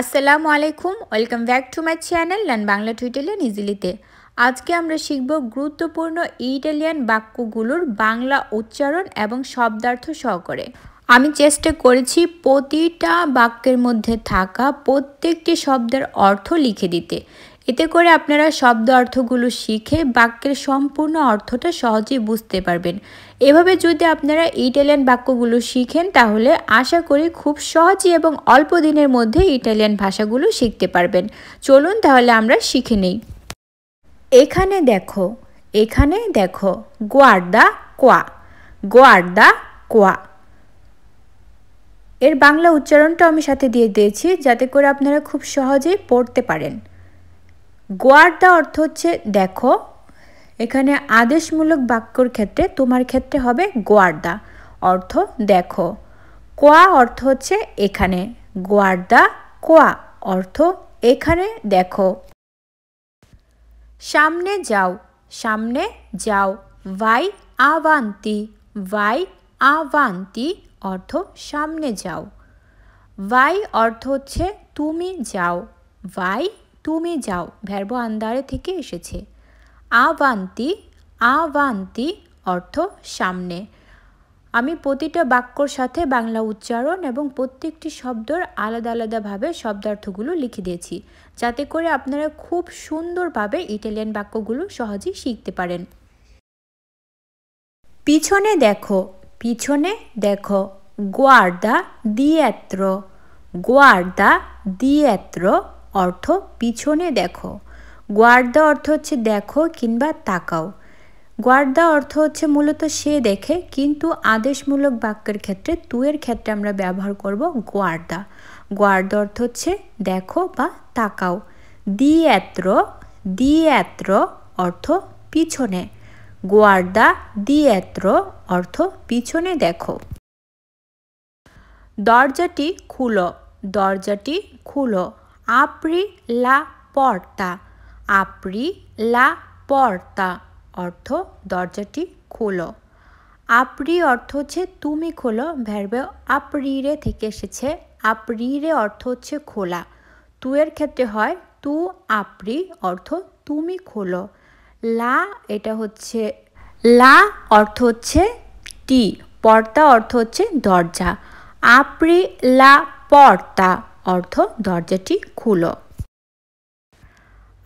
আসসালামু আলাইকুম, welcome back to my channel learn Bangla টুইটালিয়ান ইজিলিতে। আজকে আমরা শিখব গুরুত্বপূর্ণ ইটালিয়ান বাক্যগুলোর বাংলা উচ্চারণ এবং শব্দার্থ সহকারে। আমি চেষ্টা করেছি প্রতিটা বাক্যের মধ্যে থাকা প্রত্যেকটি শব্দের অর্থ লিখে দিতে। এতে করে আপনারা শব্দ অর্থগুলো শিখে বাক্যের সম্পূর্ণ অর্থটা সহজেই বুঝতে পারবেন। এভাবে যদি আপনারা ইটালিয়ান বাক্যগুলো শিখেন, তাহলে আশা করি খুব সহজেই এবং অল্প দিনের মধ্যে ইটালিয়ান ভাষাগুলো শিখতে পারবেন। চলুন তাহলে আমরা শিখে নেই। এখানে দেখো এখানে দেখো, গোয়ার্দা কোয়া গোয়ার্দা কোয়া। এর বাংলা উচ্চারণটা আমি সাথে দিয়ে দিয়েছি, যাতে করে আপনারা খুব সহজেই পড়তে পারেন। গোয়ার্দা অর্থ হচ্ছে দেখো। এখানে আদেশমূলক বাক্যর ক্ষেত্রে তোমার ক্ষেত্রে হবে গোয়ার্দা, অর্থ দেখো। কোয়া অর্থ হচ্ছে এখানে, গোয়ার্দা কোয়া, অর্থ এখানে দেখো। সামনে যাও সামনে যাও, ভাই আভান্তি ভাই আভান্তি অর্থ সামনে যাও। ভাই অর্থ হচ্ছে তুমি যাও, ভাই তুমি যাও, ভ্যারব আন্দারে থেকে এসেছে। আভান্তি আভান্তি অর্থ সামনে। আমি প্রতিটা বাক্যর সাথে বাংলা উচ্চারণ এবং প্রত্যেকটি শব্দর আলাদা আলাদাভাবে শব্দার্থগুলো লিখে দিয়েছি, যাতে করে আপনারা খুব সুন্দরভাবে ইটালিয়ান বাক্যগুলো সহজেই শিখতে পারেন। পিছনে দেখো পিছনে দেখো, গোয়ার্দা দিয়েত্র গোয়ার্দা দিয়েত্র। অর্থ পিছনে দেখো। গোয়ার্দা অর্থ হচ্ছে দেখো কিংবা তাকাও। গোয়ার্দা অর্থ হচ্ছে মূলত সে দেখে, কিন্তু আদেশমূলক বাক্যের ক্ষেত্রে তুয়ের ক্ষেত্রে আমরা ব্যবহার করব গোয়ার্দা। গোয়ার্দা অর্থ হচ্ছে দেখো বা তাকাও। দিয়েত্র দিয়েত্র অর্থ পিছনে। গোয়ার্দা, দিয়েত্র অর্থ পিছনে দেখো। দরজাটি খুলো দরজাটি খুলো। আপরি লা পর্তা। আপরি লা পর্তা অর্থ দরজাটি খোলো। আপরি অর্থ হচ্ছে তুমি খোলো ভ্যারবে আপরিরে থেকে এসেছে। আপরিরে অর্থ হচ্ছে খোলা। তু এর ক্ষেত্রে হয় তু আপরি অর্থ তুমি খোলো। লা এটা হচ্ছে, লা অর্থ হচ্ছে টি পর্দা অর্থ হচ্ছে দরজা। আপরি লা পর্তা অর্থ দরজাটি খুলো।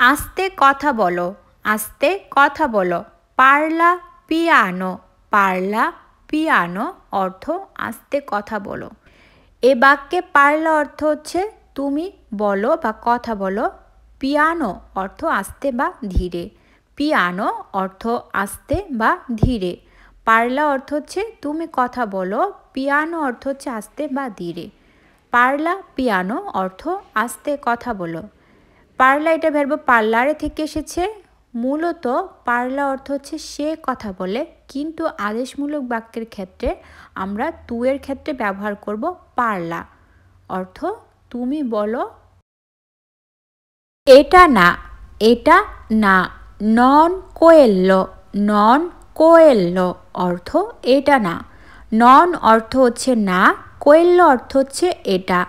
আস্তে কথা বলো, আস্তে কথা বলো। পারলা পিয়ানো পারলা পিয়ানো অর্থ আস্তে কথা বলো। এ বাক্যে পারলা অর্থ হচ্ছে তুমি বলো বা কথা বলো। পিয়ানো অর্থ আস্তে বা ধীরে। পিয়ানো অর্থ আস্তে বা ধীরে। পারলা অর্থ হচ্ছে তুমি কথা বলো, পিয়ানো অর্থ হচ্ছে আস্তে বা ধীরে। পারলা পিয়ানো অর্থ আস্তে কথা বলো। পারলা এটা ভেরব পার্লারে থেকে এসেছে। মূলত পারলা অর্থ হচ্ছে সে কথা বলে, কিন্তু আদেশমূলক বাক্যের ক্ষেত্রে আমরা তুয়ের ক্ষেত্রে ব্যবহার করব পারলা। অর্থ তুমি বলো, এটা না এটা না, নন কোয়েল্ল নন কোয়েল্ল অর্থ এটা না। নন অর্থ হচ্ছে না কোয়েল্ল অর্থ হচ্ছে এটা।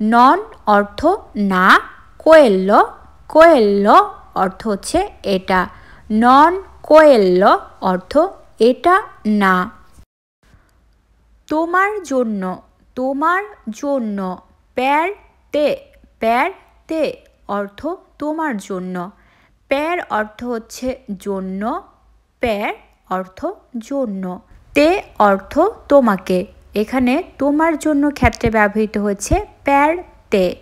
নন অর্থ না, কোয়েল্ল কোয়েল্ল অর্থ হচ্ছে এটা। নন কোয়েল্ল অর্থ এটা না। তোমার জন্য তোমার জন্য, প্যার তে প্যার তে অর্থ তোমার জন্য। প্যার অর্থ হচ্ছে জন্য, প্যার অর্থ জন্য। তে অর্থ তোমাকে। এখানে তোমার জন্য ক্ষেত্রে ব্যবহৃত হচ্ছে প্যার তে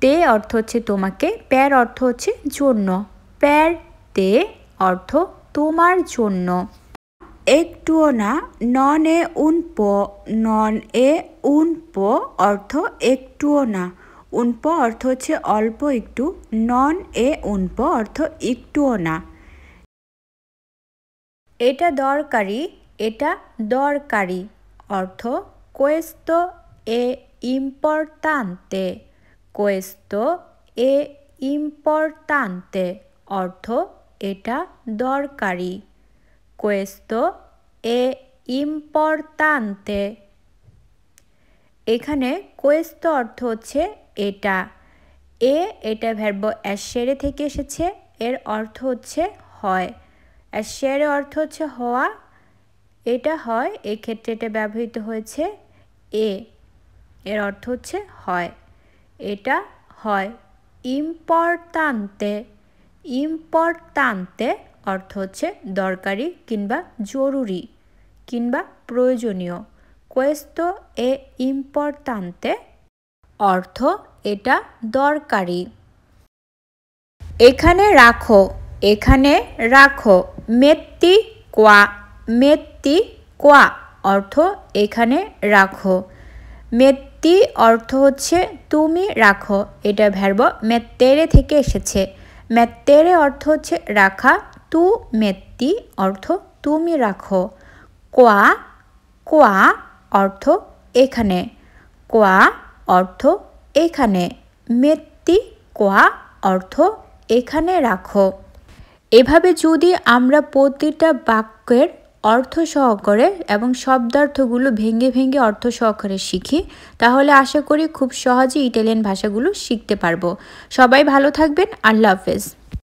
তে অর্থ হচ্ছে তোমাকে প্যার অর্থ হচ্ছে জন্য। প্যার তে অর্থ তোমার জন্য। একটুও না, নন এ উন প নন এ উন প অর্থ একটুও না। উনপ অর্থ হচ্ছে অল্প একটু, নন এ উনপ অর্থ একটুও না। এটা দরকারি এটা দরকারি অর্থ কোয়েস্তো এ ইম্পর্তান্তে কোয়েস্তো এ ইম্পর্তান্তে অর্থ এটা দরকারি কোয়েস্তো এ ইম্পর্তান্তে এখানে কোয়েস্তো অর্থ হচ্ছে এটা। এ, এটা ভ্যারব অ্যাশেরে থেকে এসেছে। এর অর্থ হচ্ছে হয়। অ্যাশেরে অর্থ হচ্ছে হওয়া। এটা হয়, এক্ষেত্রে এটা ব্যবহৃত হয়েছে এ। এর অর্থ হচ্ছে হয়। এটা হয় ইম্পর্তান্তে ইম্পর্তান্তে অর্থ হচ্ছে দরকারি কিংবা জরুরি কিংবা প্রয়োজনীয়। কোয়েস্তো এ ইম্পর্তান্তে অর্থ এটা দরকারি। এখানে রাখো এখানে রাখো। মেত্তি কোয়া মেত্তি কোয়া। অর্থ এখানে রাখো। মেত্তি অর্থ হচ্ছে তুমি রাখো, এটা ভ্যারব মেত্তেরে থেকে এসেছে। মেত্তেরে অর্থ হচ্ছে রাখা, তু মেত্তি অর্থ তুমি রাখো। কোয়া কোয়া অর্থ এখানে। কোয়া অর্থ এখানে। মেত্তি, কোয়া অর্থ এখানে রাখো। এভাবে যদি আমরা প্রতিটা বাক্যের অর্থ সহকারে এবং শব্দার্থগুলো ভেঙে ভেঙে অর্থ সহকারে শিখি, তাহলে আশা করি খুব সহজে ইটালিয়ান ভাষাগুলো শিখতে পারব। সবাই ভালো থাকবেন। আল্লাহ হাফেজ।